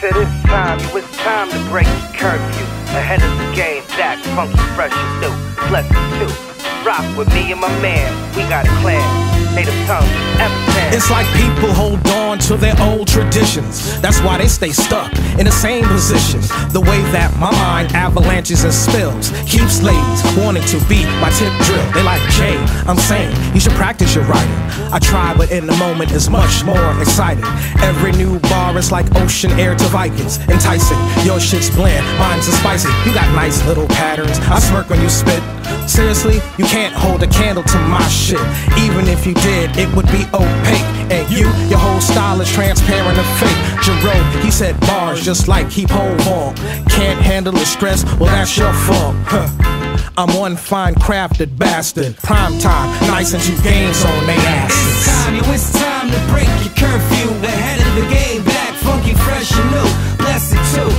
said it's time, yo, it's time to break the curfew. Ahead of the game, back, funky, fresh and new. Blessed too. Rock with me and my man, we got a clan. Native tongue, evitaN. It's like people hold on to their old traditions. That's why they stay stuck in the same position. The way that my mind avalanches and spills keeps ladies wanting to beat my tip drill. They like, Jay, I'm saying you should practice your writing. I try, but in the moment it's much more exciting. Every new bar is like ocean air to Vikings, enticing. Your shit's bland, mine's a spicy. You got nice little patterns. I smirk when you spit. Seriously, you can't hold a candle to my shit. Even if you did, it would be opaque. And you, your whole style is transparent and fake. Jerome, he said bars just like keep hold on. Can't handle the stress, well that's your fault. Huh. I'm one fine crafted bastard. Prime time, nice and two games on they asses. It's time, yo, it's time to break your curfew. Ahead of the game, back, funky, fresh and new. Blessed too,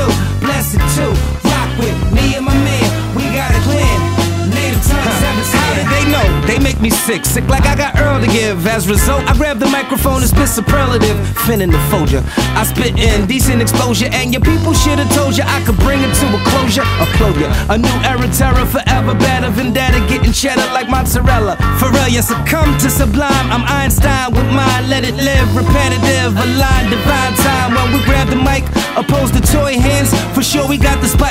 new. Blessed too, rock with me and my man. We got a clan, native. How did they know? They make me sick, sick like I got Earl to give. As result, I grab the microphone and spit superlative. Finna the folder. I spit in decent exposure, and your people should have told you I could bring it to a closure. A closure. A new era, terror, forever better. Vendetta, getting cheddar like mozzarella. For real, you succumb to sublime. I'm Einstein with mine, let it live. Repetitive, a line, divine time.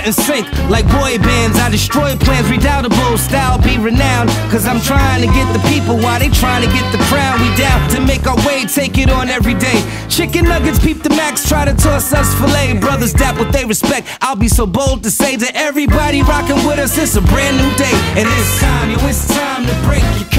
In sync. Like boy bands, I destroy plans, redoubtable. Style be renowned. Cause I'm trying to get the people while they trying to get the crown. We down to make our way, take it on every day. Chicken nuggets, peep the max, try to toss us filet. Brothers dap what they respect. I'll be so bold to say to everybody rocking with us, it's a brand new day. And it's time, yo, it's time to break your